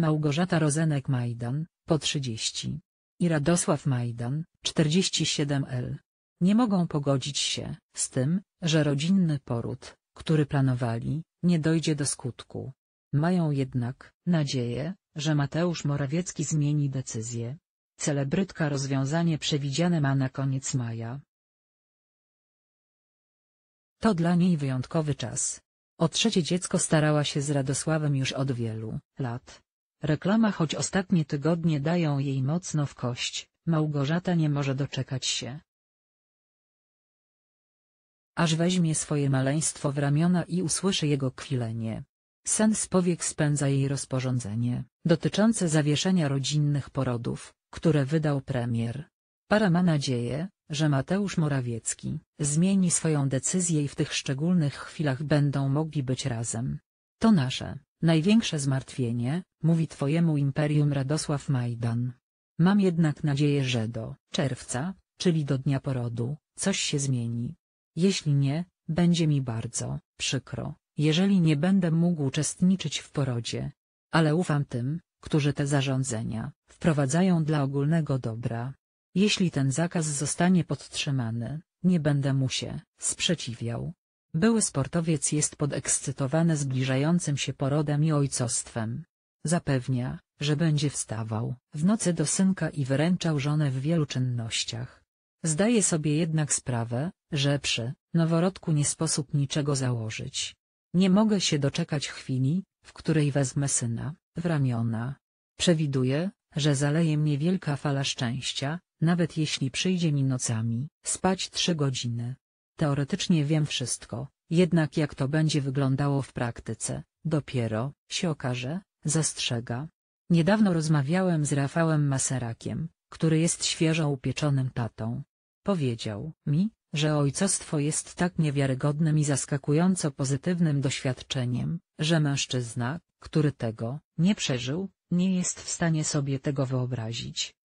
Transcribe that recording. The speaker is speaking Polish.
Małgorzata Rozenek-Majdan, po 30. I Radosław Majdan, 47 L. Nie mogą pogodzić się z tym, że rodzinny poród, który planowali, nie dojdzie do skutku. Mają jednak nadzieję, że Mateusz Morawiecki zmieni decyzję. Celebrytka rozwiązanie przewidziane ma na koniec maja. To dla niej wyjątkowy czas. O trzecie dziecko starała się z Radosławem już od wielu lat. Reklama choć ostatnie tygodnie dają jej mocno w kość, Małgorzata nie może doczekać się. Aż weźmie swoje maleństwo w ramiona i usłyszy jego kwilenie. Sen z powiek spędza jej rozporządzenie, dotyczące zawieszenia rodzinnych porodów, które wydał premier. Para ma nadzieję, że Mateusz Morawiecki zmieni swoją decyzję i w tych szczególnych chwilach będą mogli być razem. To nasze największe zmartwienie, mówi twojemu imperium Radosław Majdan. Mam jednak nadzieję, że do czerwca, czyli do dnia porodu, coś się zmieni. Jeśli nie, będzie mi bardzo przykro, jeżeli nie będę mógł uczestniczyć w porodzie. Ale ufam tym, którzy te zarządzenia wprowadzają dla ogólnego dobra. Jeśli ten zakaz zostanie podtrzymany, nie będę mu się sprzeciwiał. Były sportowiec jest podekscytowany zbliżającym się porodem i ojcostwem. Zapewnia, że będzie wstawał w nocy do synka i wyręczał żonę w wielu czynnościach. Zdaje sobie jednak sprawę, że przy noworodku nie sposób niczego założyć. Nie mogę się doczekać chwili, w której wezmę syna w ramiona. Przewiduję, że zaleje mnie wielka fala szczęścia, nawet jeśli przyjdzie mi nocami spać trzy godziny. Teoretycznie wiem wszystko, jednak jak to będzie wyglądało w praktyce, dopiero się okaże, zastrzega. Niedawno rozmawiałem z Rafałem Maserakiem, który jest świeżo upieczonym tatą. Powiedział mi, że ojcostwo jest tak niewiarygodnym i zaskakująco pozytywnym doświadczeniem, że mężczyzna, który tego nie przeżył, nie jest w stanie sobie tego wyobrazić.